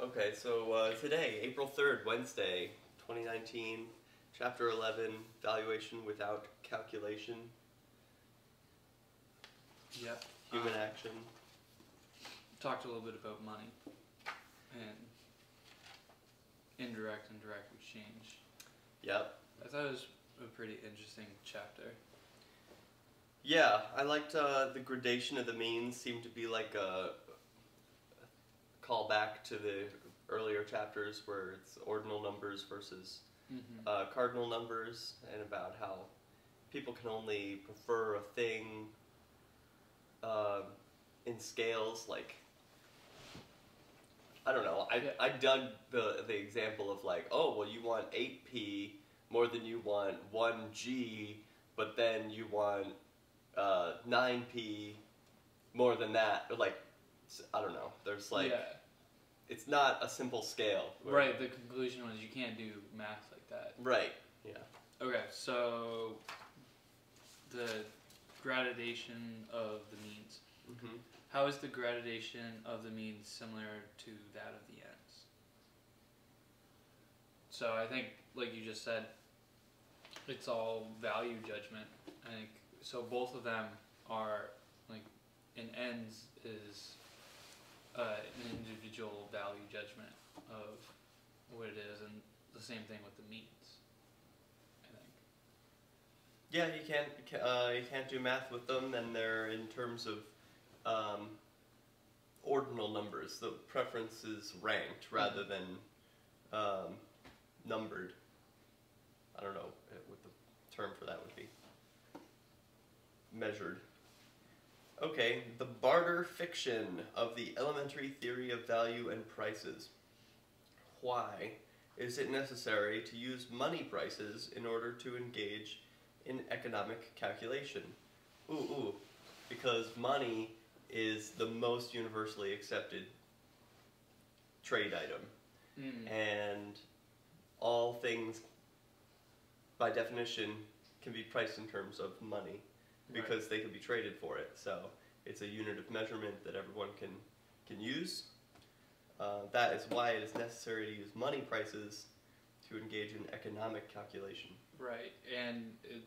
Okay, so uh, today, April 3rd, Wednesday, 2019, Chapter 11, Valuation Without Calculation, Yep. Human Um, Action. Talked a little bit about money and indirect and direct exchange. Yep. I thought it was a pretty interesting chapter. Yeah, I liked uh, the gradation of the means seemed to be like a callback to the earlier chapters where it's ordinal numbers versus Mm-hmm. uh, cardinal numbers and about how people can only prefer a thing um, in scales like I don't know. I, Yeah. I dug the the example of like, oh well, you want eight p more than you want one g, but then you want uh, nine p more than that. Like I don't know. There's like yeah. it's not a simple scale. Right. The conclusion was you can't do math like that. Right. Yeah. Okay. So the gradation of the means. hmm How is the gradation of the means similar to that of the ends? So I think, like you just said, it's all value judgment. I think so. Both of them are like in ends is uh, an individual value judgment of what it is, and the same thing with the means. I think. Yeah, you can't you uh, you can't do math with them, and they're in terms of um, ordinal numbers. The preference is ranked rather than um, numbered. I don't know uh, what the term for that would be. Measured. Okay, the barter fiction of the elementary theory of value and prices. Why is it necessary to use money prices in order to engage in economic calculation. Ooh, ooh, because money is the most universally accepted trade item, Mm. and all things, by definition, can be priced in terms of money because they can be traded for it. So it's a unit of measurement that everyone can can use. Uh, that is why it is necessary to use money prices to engage in economic calculation. Right, and it,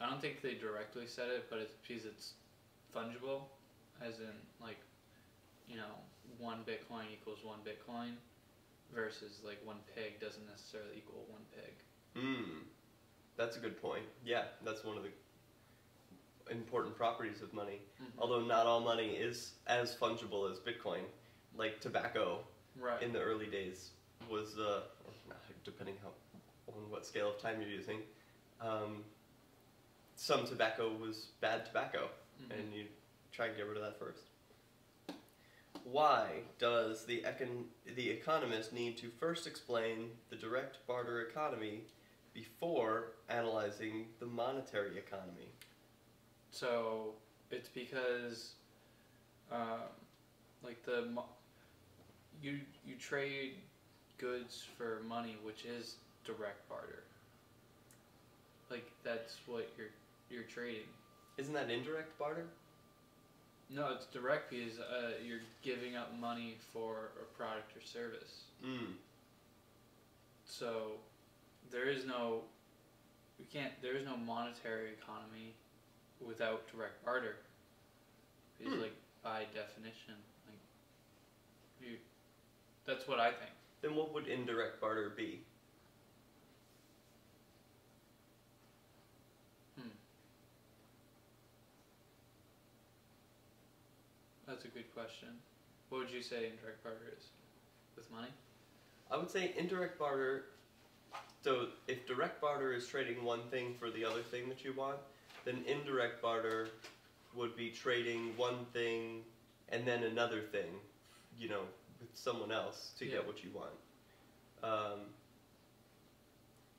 I don't think they directly said it, but it's because it's fungible, as in like, you know, one Bitcoin equals one Bitcoin, versus like one pig doesn't necessarily equal one pig. Hmm, that's a good point. Yeah, that's one of the important properties of money. Although not all money is as fungible as Bitcoin, like tobacco Right. in the early days was, uh, depending how on what scale of time you're using, um, some tobacco was bad tobacco, Mhm. and you try and get rid of that first. Why does the econ- the economist need to first explain the direct barter economy before analyzing the monetary economy? So it's because, um, like the you you trade goods for money, which is direct barter. Like that's what you're you're trading. Isn't that indirect barter? No, it's direct because uh, you're giving up money for a product or service. Mm. So there is no we can't there is no monetary economy without direct barter. Because Hmm. like by definition, like you that's what I think. Then what would indirect barter be? Hmm. That's a good question. What would you say indirect barter is? With money? I would say indirect barter. So if direct barter is trading one thing for the other thing that you want, then indirect barter would be trading one thing and then another thing, you know, with someone else to Yeah. get what you want. Um,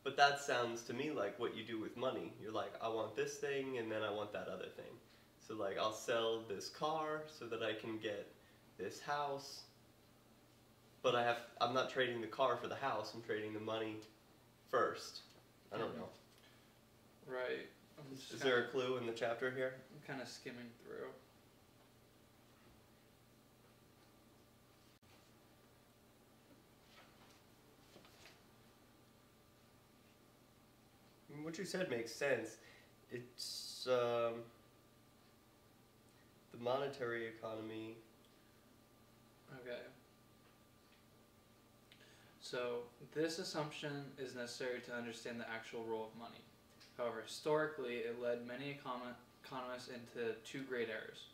but that sounds to me like what you do with money. You're like, I want this thing and then I want that other thing. So like, I'll sell this car so that I can get this house. But I have, I'm not trading the car for the house. I'm trading the money first. I don't know. Right. Is there a clue in the chapter here? I'm kind of skimming through. Mm, what you said makes sense. It's um, the monetary economy. Okay. So this assumption is necessary to understand the actual role of money. However, historically, it led many econo- economists into two great errors.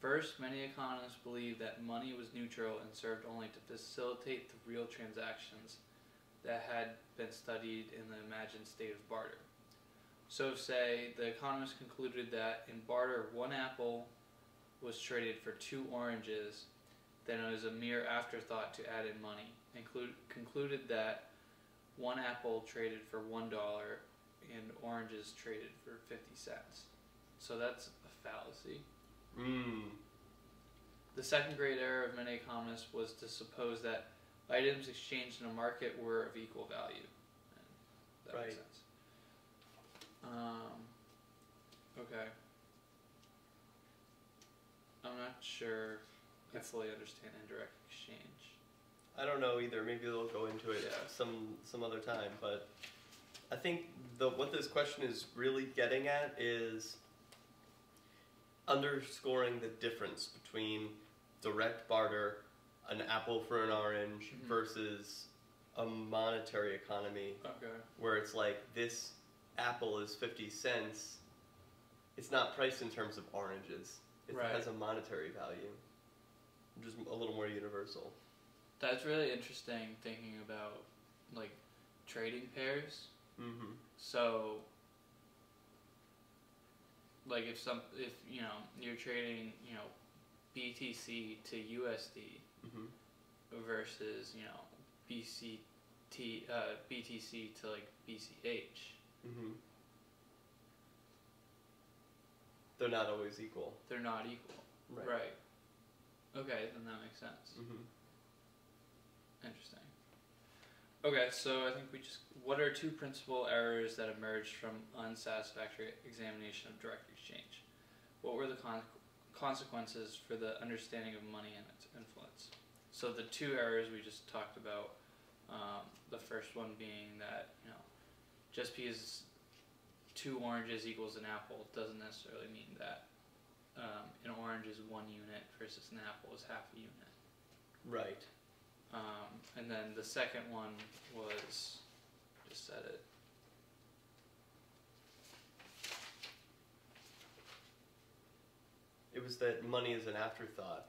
First, many economists believed that money was neutral and served only to facilitate the real transactions that had been studied in the imagined state of barter. So, say the economists concluded that in barter, one apple was traded for two oranges, then it was a mere afterthought to add in money. Concluded that one apple traded for one dollar and oranges traded for 50 cents. So that's a fallacy. Mm. The second great error of many economists was to suppose that items exchanged in a market were of equal value. And that Right. makes sense. Um, okay. I'm not sure I fully understand indirect exchange. I don't know either. Maybe they'll go into it Yeah. some some other time. But I think the what this question is really getting at is underscoring the difference between direct barter, an apple for an orange, Mhm. versus a monetary economy Okay. where it's like this apple is 50 cents. It's not priced in terms of oranges. It Right. has a monetary value. Just a little more universal. That's really interesting thinking about like trading pairs. Mm-hmm. So like if some if you know you're trading, you know, BTC to USD Mm-hmm. versus, you know, BCT uh, BTC to like BCH. Mm-hmm. They're not always equal. They're not equal. Right. Okay, then that makes sense. Mm-hmm. Interesting. Okay, so I think we just. What are two principal errors that emerged from unsatisfactory examination of direct exchange? What were the con- consequences for the understanding of money and its influence? So the two errors we just talked about. Um, the first one being that you know, just because two oranges equals an apple doesn't necessarily mean that um, an orange is one unit versus an apple is half a unit. Right. Um, and then the second one was, just said it. It was that money is an afterthought.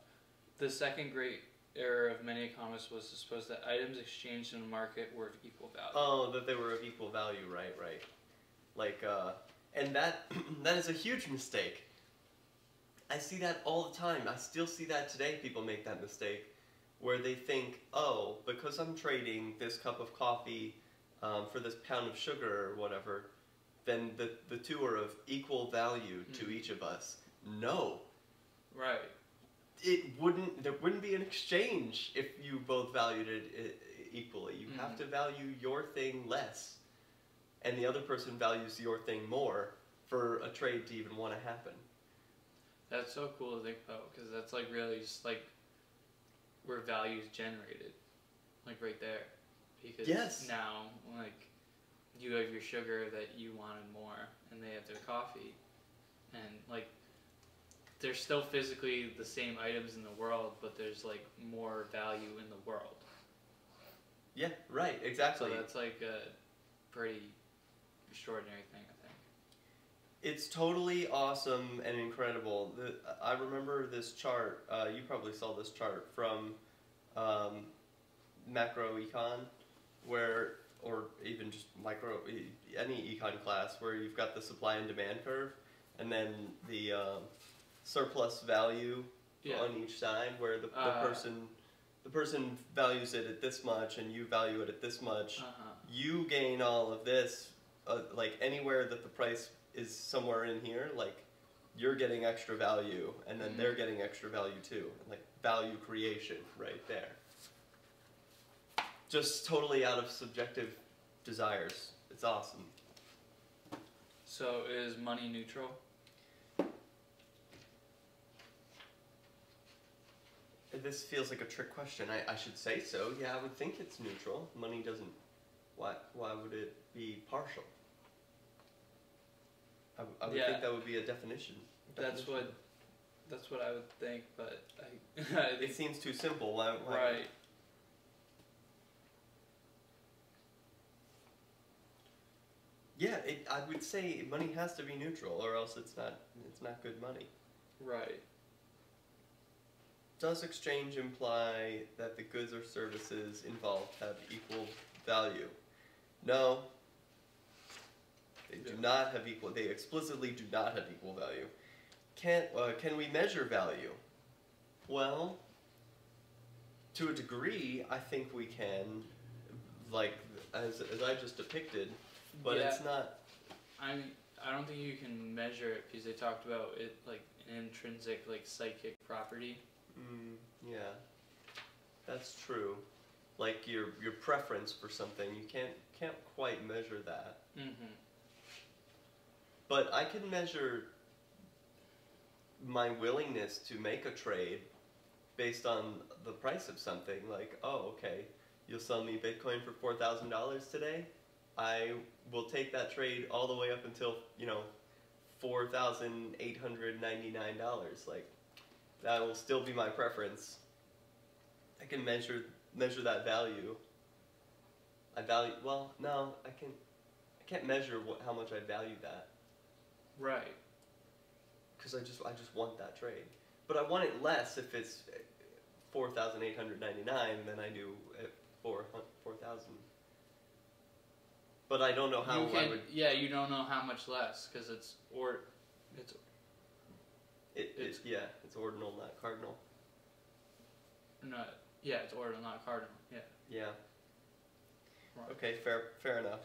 The second great error of many economists was to suppose that items exchanged in the market were of equal value. Oh, that they were of equal value. Right. Right. Like, uh, and that that is a huge mistake. I see that all the time. I still see that today. People make that mistake where they think, oh, because I'm trading this cup of coffee um, for this pound of sugar or whatever, then the, the two are of equal value to Mhm. each of us. No, right. it wouldn't. There wouldn't be an exchange if you both valued it equally. You have Mhm. to value your thing less, and the other person values your thing more for a trade to even want to happen. That's so cool to think about because that's like really just like where value is generated, like right there. Because Yes. now, like, you have your sugar that you wanted more, and they have their coffee, and like, they're still physically the same items in the world, but there's like more value in the world. Yeah, right. Exactly. So that's like a pretty extraordinary thing. It's totally awesome and incredible. The, I remember this chart. Uh, you probably saw this chart from um, macro econ, where, or even just micro, any econ class, where you've got the supply and demand curve, and then the um, surplus value Yeah. on each side, where the, the Uh. person, the person values it at this much, and you value it at this much Uh huh. you gain all of this, uh, like anywhere that the price is somewhere in here, like you're getting extra value, and then Mhm. they're getting extra value too, like value creation right there. Just totally out of subjective desires. It's awesome. So is money neutral? This feels like a trick question. I, I should say so. Yeah, I would think it's neutral. Money doesn't. Why? Why would it be partial? I, w- I would Yeah. think that would be a definition. That's definition. what that's what I would think, but I, I It seems too simple. Why right. Yeah, it, I would say money has to be neutral, or else it's not it's not good money. Right. Does exchange imply that the goods or services involved have equal value? No. They do not have equal. They explicitly do not have equal value. Can uh, can we measure value? Well, to a degree, I think we can, like as as I just depicted, but yeah, it's not. I I don't think you can measure it because they talked about it like an intrinsic like psychic property. Mm, yeah, that's true. Like your your preference for something, you can't can't quite measure that. Mm-hmm. But I can measure my willingness to make a trade based on the price of something. Like, oh, okay, you'll sell me Bitcoin for four thousand dollars today. I will take that trade all the way up until you know four thousand eight hundred ninety nine dollars. Like, that will still be my preference. I can measure measure that value. I value well. No, I can. I can't measure what, how much I value that Right. because I just I just want that trade. But I want it less if it's four thousand eight hundred ninety nine than I do at four four thousand. But I don't know how I would. yeah, you don't know how much less because it's or it's It, it's- it's yeah, it's ordinal, not cardinal. not yeah, it's ordinal, not cardinal. Yeah. Yeah. Right. Okay, fair fair enough.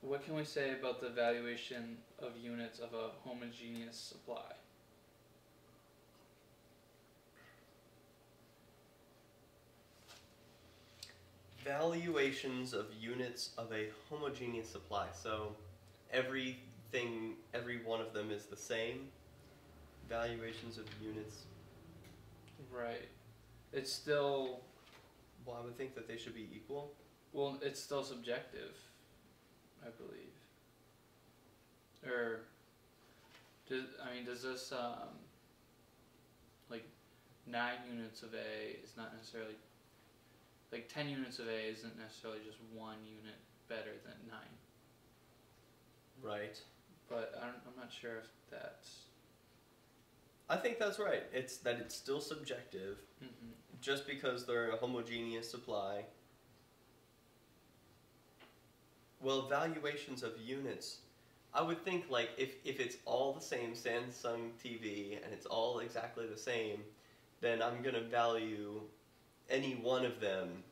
What can we say about the valuation of units of a homogeneous supply? Valuations of units of a homogeneous supply. So everything, every one of them is the same. Valuations of units. Right. It's still Well, I would think that they should be equal. well, it's still subjective, I believe. Or does I mean does this um like nine units of A is not necessarily like ten units of A isn't necessarily just one unit better than nine. Right. But I don't, I'm not sure if that's I think that's right. It's that it's still subjective hmm just because they're a homogeneous supply. Well, valuations of units. I would think like if, if it's all the same Samsung TV and it's all exactly the same, then I'm gonna value any one of them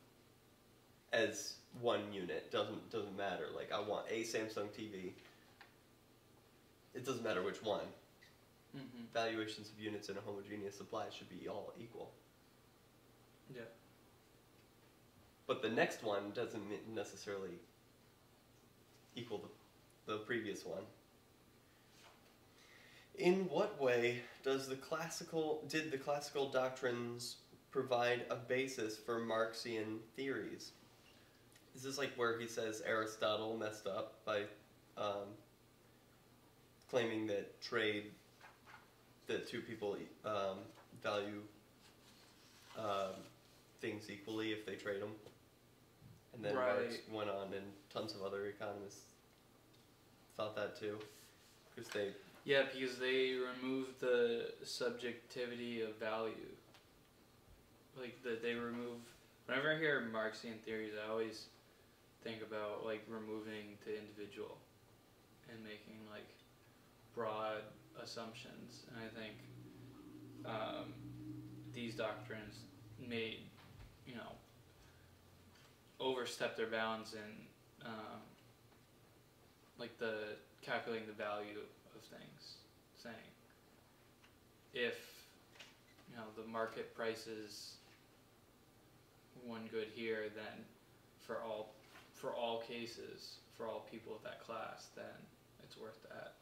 as one unit. Doesn't doesn't matter. Like I want a Samsung TV. It doesn't matter which one. hmm Valuations of units in a homogeneous supply should be all equal. Yeah. But the next one doesn't necessarily equal the, the previous one. In what way does the classical did the classical doctrines provide a basis for Marxian theories? Is this like where he says Aristotle messed up by um, claiming that trade that two people um, value um, things equally if they trade them. And then Marx Right. went on, and tons of other economists thought that too, because they Yeah, because they remove the subjectivity of value. Like that they remove whenever I hear Marxian theories I always think about like removing the individual and making like broad assumptions. And I think um, these doctrines made, you know, overstep their bounds in um, like the calculating the value of things, saying if you know the market prices one good here, then for all for all cases for all people of that class, then it's worth that.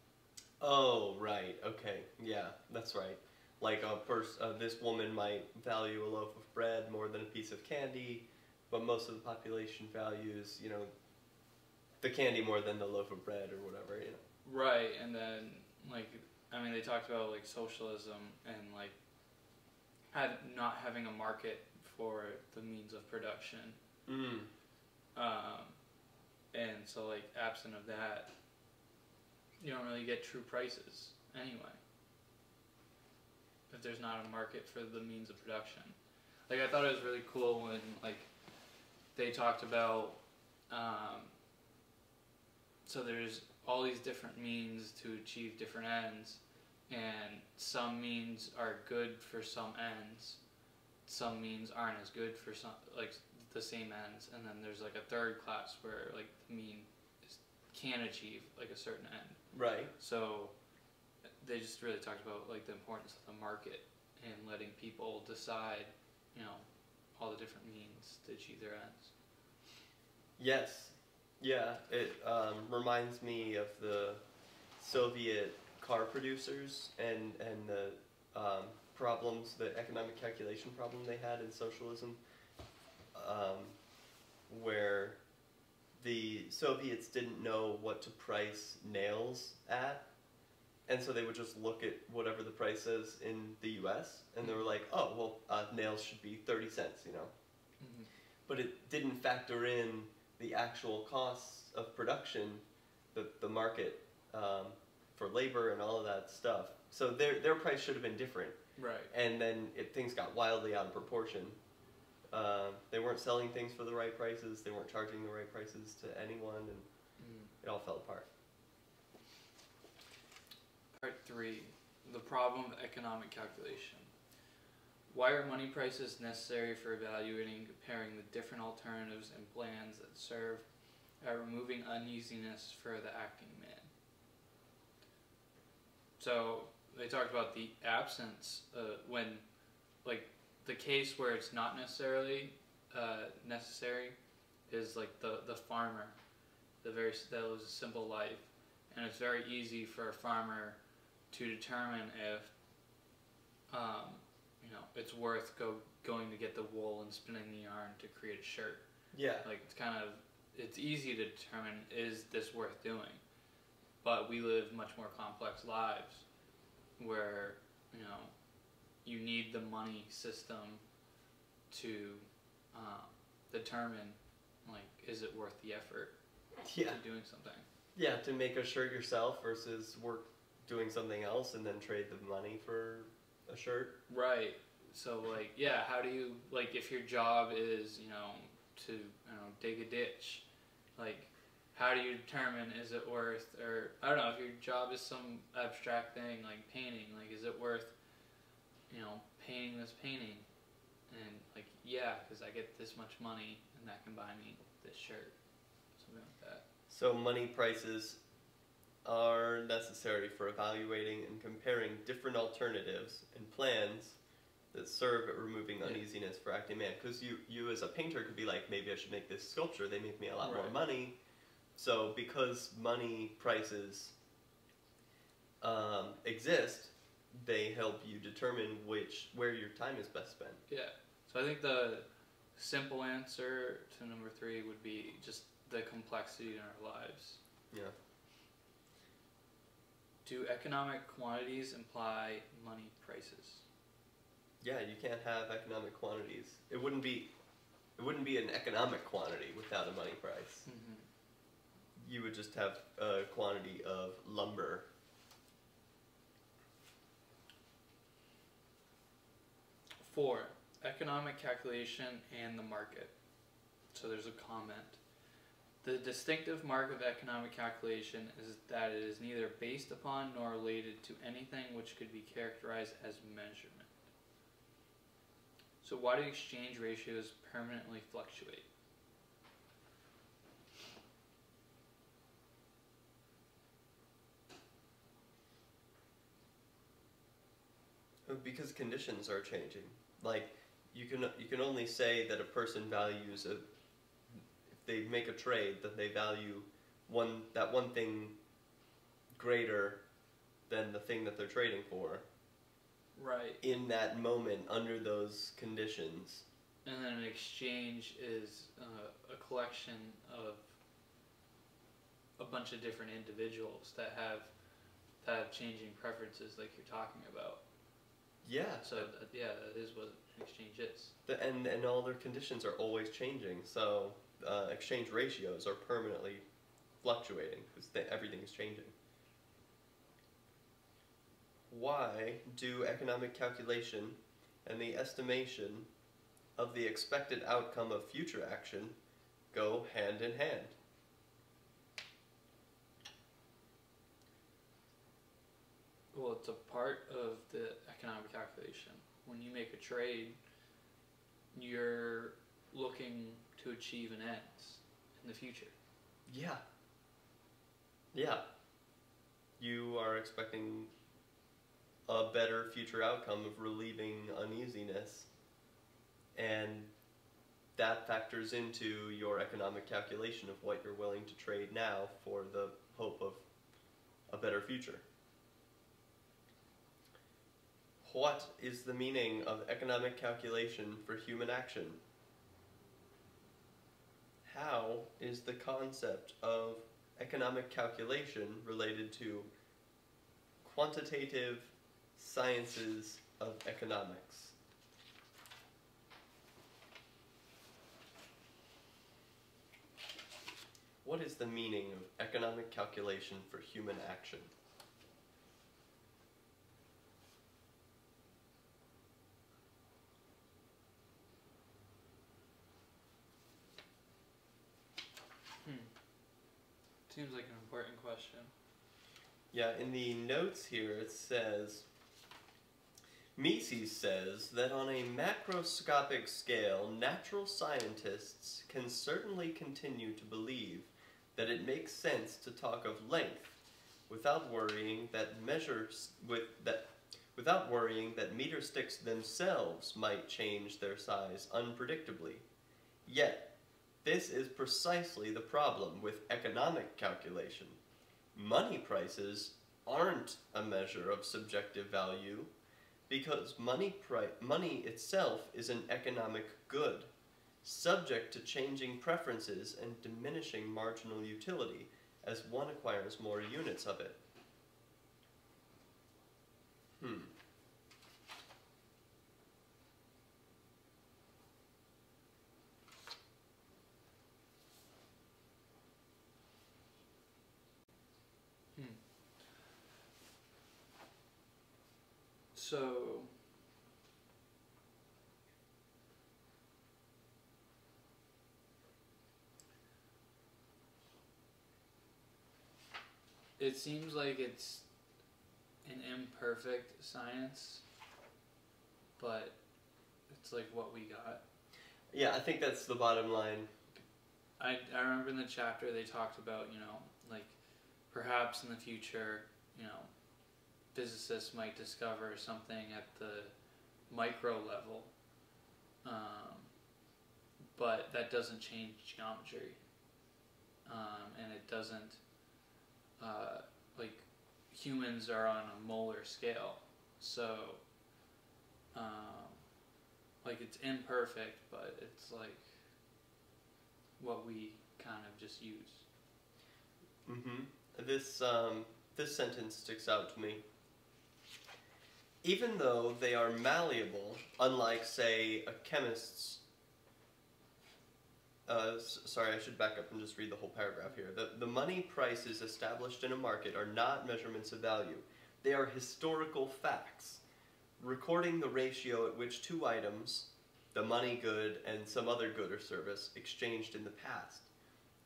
Oh, right. Okay. Yeah, that's right. Like a pers- uh, this woman might value a loaf of bread more than a piece of candy, but most of the population values, you know, the candy more than the loaf of bread or whatever, you know. Right, and then like I mean they talked about like socialism and like had not having a market for the means of production. Mm. Um, and so like absent of that, you don't really get true prices anyway. If there's not a market for the means of production. Like I thought it was really cool when like they talked about um, so there's all these different means to achieve different ends and some means are good for some ends some means aren't as good for some like the same ends and then there's like a third class where like the mean is, can achieve like a certain end Right. so they just really talked about like the importance of the market and letting people decide you know all the different means to achieve their ends Yes. Yeah. It um, reminds me of the Soviet car producers and and the um, problems, the economic calculation problem they had in socialism, um, where the Soviets didn't know what to price nails at. And so they would just look at whatever the price is in the U.S. and they were like, "Oh, well, uh, nails should be thirty cents," you know. mm-hmm. but it didn't factor in the actual costs of production, the, the market um, for labor and all of that stuff. So their, their price should have been different. right And then it, things got wildly out of proportion. Uh, they weren't selling things for the right prices, they weren't charging the right prices to anyone, and mm. it all fell apart. Part three, the problem of economic calculation. Why are money prices necessary for evaluating and comparing the different alternatives and plans that serve at removing uneasiness for the acting man? So they talked about the absence uh, when, like, the case where it's not necessarily uh, necessary is like the the farmer, the very that lives a simple life, and it's very easy for a farmer to determine if um, you know it's worth go going to get the wool and spinning the yarn to create a shirt. Yeah. Like it's kind of it's easy to determine is this worth doing, but we live much more complex lives where you know you need the money system to um, determine like is it worth the effort Yeah. to doing something. Yeah, to make a shirt yourself versus work doing something else and then trade the money for a shirt. Right. So like, yeah, how do you like if your job is you know to you know dig a ditch, like how do you determine is it worth or I don't know if your job is some abstract thing like painting, like is it worth you know painting this painting, and like yeah, because I get this much money and that can buy me this shirt, something like that. So money prices are necessary for evaluating and comparing different alternatives and plans that serve at removing uneasiness for acting man. Because you, you as a painter could be like, maybe I should make this sculpture. They make me a lot more money. So because money prices um, exist, they help you determine which where your time is best spent. Yeah. So I think the simple answer to number three would be just the complexity in our lives. Yeah. Do economic quantities imply money prices? Yeah, you can't have economic quantities. It wouldn't be it wouldn't be an economic quantity without a money price. Mm-hmm. You would just have a quantity of lumber. Four, economic calculation and the market. So there's a comment. The distinctive mark of economic calculation is that it is neither based upon nor related to anything which could be characterized as measurement. So why do exchange ratios permanently fluctuate? Oh, because conditions are changing. Like you can you can only say that a person values a they make a trade that they value one that one thing greater than the thing that they're trading for Right. in that moment under those conditions. And then an exchange is uh, a collection of a bunch of different individuals that have that have changing preferences, like you're talking about. Yeah. So that, yeah, that is what an exchange is. The, and and all their conditions are always changing. So uh, exchange ratios are permanently fluctuating because everything is changing. Why do economic calculation and the estimation of the expected outcome of future action go hand in hand? Well, it's a part of the economic calculation. When you make a trade, you're looking to achieve an end in the future. Yeah. Yeah. You are expecting a better future outcome of relieving uneasiness, and that factors into your economic calculation of what you're willing to trade now for the hope of a better future. What is the meaning of economic calculation for human action? How is the concept of economic calculation related to quantitative sciences of economics? What is the meaning of economic calculation for human action? Seems like an important question. Yeah, in the notes here it says Mises says that on a macroscopic scale, natural scientists can certainly continue to believe that it makes sense to talk of length without worrying that measures with that without worrying that meter sticks themselves might change their size unpredictably. Yet, this is precisely the problem with economic calculation. Money prices aren't a measure of subjective value because money, money itself is an economic good, subject to changing preferences and diminishing marginal utility as one acquires more units of it. Hmm. So it seems like it's an imperfect science, but it's like what we got. Yeah, I think that's the bottom line. I, I remember in the chapter they talked about, you know, like perhaps in the future, you know, physicists might discover something at the micro level, um, but that doesn't change geometry, um, and it doesn't uh, like humans are on a molar scale, so um, like it's imperfect, but it's like what we kind of just use. Mm-hmm. This um, this sentence sticks out to me even though they are malleable, unlike, say, a chemist's. Uh, sorry, I should back up and just read the whole paragraph here. The, the money prices established in a market are not measurements of value, they are historical facts, recording the ratio at which two items, the money good and some other good or service, exchanged in the past.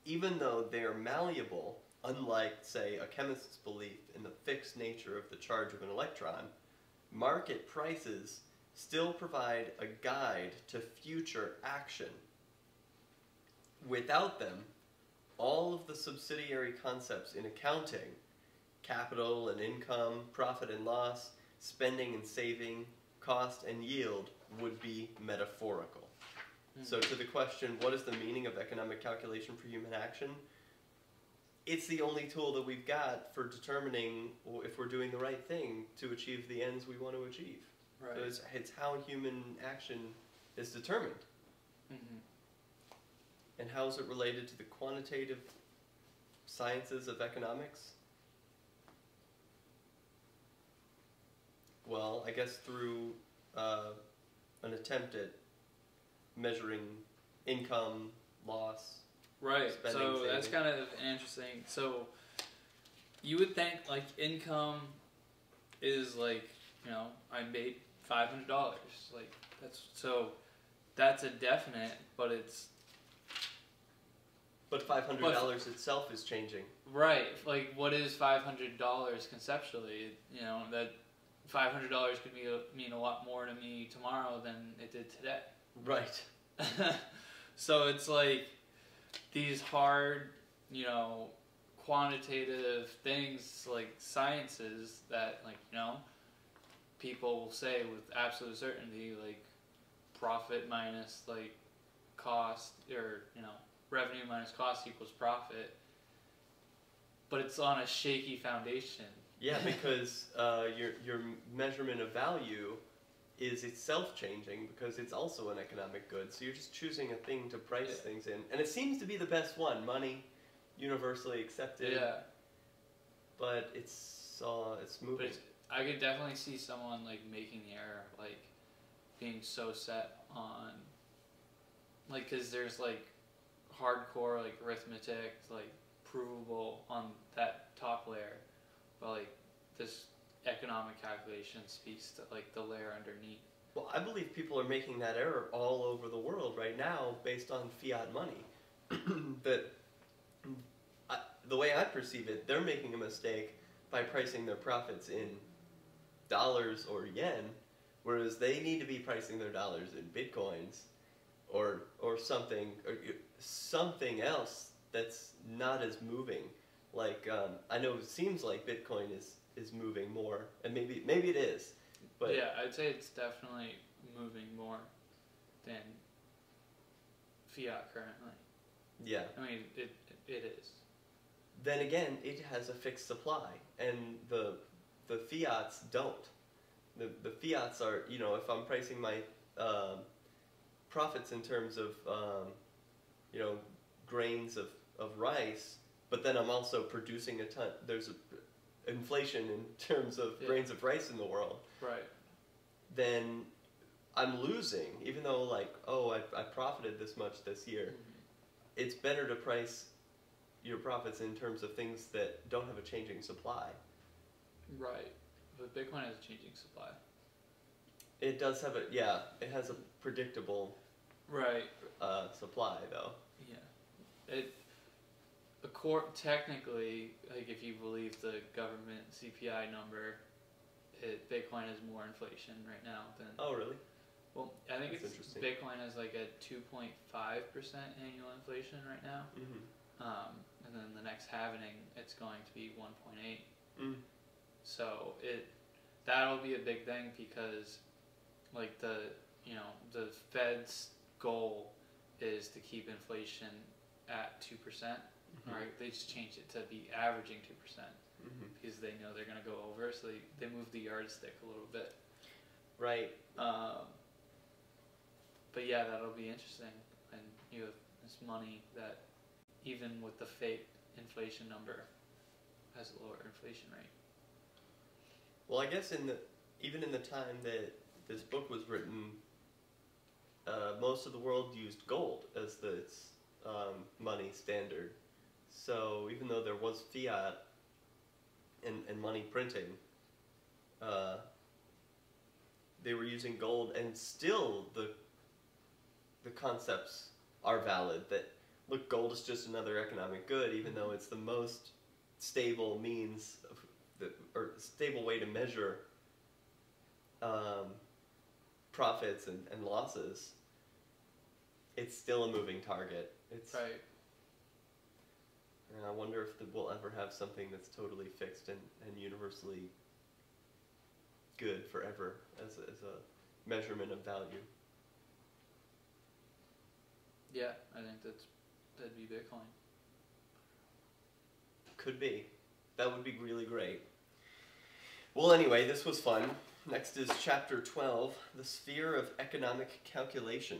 Even though they are malleable, unlike, say, a chemist's belief in the fixed nature of the charge of an electron, market prices still provide a guide to future action. Without them, all of the subsidiary concepts in accounting capital and income, profit and loss, spending and saving, cost and yield would be metaphorical. Mm. So, to the question, what is the meaning of economic calculation for human action? It's the only tool that we've got for determining if we're doing the right thing to achieve the ends we want to achieve. Right. So it's, it's how human action is determined. Mm-hmm. And how is it related to the quantitative sciences of economics? Well, I guess through uh, an attempt at measuring income, loss. Right. Spending, so that's kind of interesting. So you would think like income is like you know I made five hundred dollars. Like that's so that's a definite, but it's But five hundred dollars itself is changing. right. Like what is five hundred dollars conceptually? You know that five hundred dollars could be a, mean a lot more to me tomorrow than it did today. Right. so it's like these hard, you know, quantitative things like sciences that like, you know, people will say with absolute certainty like profit minus like cost or, you know, revenue minus cost equals profit. But it's on a shaky foundation. Yeah, because uh, your your measurement of value is itself changing because it's also an economic good. So you're just choosing a thing to price Yeah. things in, and it seems to be the best one. Money, universally accepted. Yeah. But it's uh, it's moving. it's, I could definitely see someone like making the error, like being so set on, like, cause there's like hardcore like arithmetic, like provable on that top layer, but like this economic calculation speaks to like the layer underneath. Well, I believe people are making that error all over the world right now based on fiat money. that I, the way I perceive it, they're making a mistake by pricing their profits in dollars or yen, whereas they need to be pricing their dollars in bitcoins or or something or something else that's not as moving. Like um, I know it seems like Bitcoin is is moving more, and maybe maybe it is, but yeah, I'd say it's definitely moving more than fiat currently. yeah. I mean, it it is. then again, it has a fixed supply, and the the fiats don't. The the fiats are you know if I'm pricing my um, profits in terms of um, you know grains of, of rice, but then I'm also producing a ton. There's a inflation in terms of Yeah. grains of rice in the world. Right. Then I'm losing, even though like oh I, I profited this much this year. It's better to price your profits in terms of things that don't have a changing supply. Right. But Bitcoin has a changing supply. It does have a yeah, it has a predictable Right. uh, supply though. Yeah. It court technically, like if you believe the government CPI number, it, Bitcoin has more inflation right now than Oh really? well, I think That's it's interesting. Bitcoin has like a two point five percent annual inflation right now. Mm-hmm. Um, and then the next halvening, it's going to be one point eight. Mm. So it that'll be a big thing because like the you know the Fed's goal is to keep inflation at two percent. Mhm. Right? They just changed it to be averaging two percent Mm-hmm. because they know they're gonna go over, so they they move the yardstick a little bit. Right. Um, but yeah, that'll be interesting, and you have this money that even with the fake inflation number has a lower inflation rate. Well, I guess in the even in the time that this book was written, uh, most of the world used gold as the its, um, money standard. So even though there was fiat and, and money printing, uh, they were using gold, and still the the concepts are valid. That look, gold is just another economic good, even though it's the most stable means of the or stable way to measure um, profits and, and losses. It's still a moving target. It's Right. And I wonder if the, we'll ever have something that's totally fixed and, and universally good forever as a, as a measurement of value. Yeah, I think that's that'd be Bitcoin. Could be. That would be really great. Well, anyway, this was fun. Next is chapter 12 The Sphere of Economic Calculation.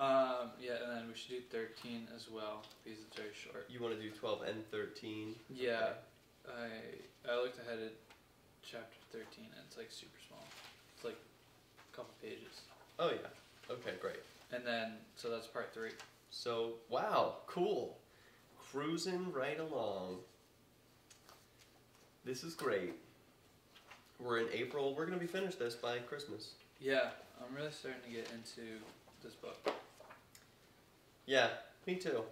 Um, yeah, and then we should do thirteen as well because it's very short. You want to do 12 and 13? Yeah, I I looked ahead at chapter thirteen and it's like super small. It's like a couple pages. Oh, yeah. Okay, great. And then so that's part three. So, wow, cool. Cruising right along. This is great. We're in April. We're going to be finished this by Christmas. Yeah, I'm really starting to get into this book. Yeah, me too.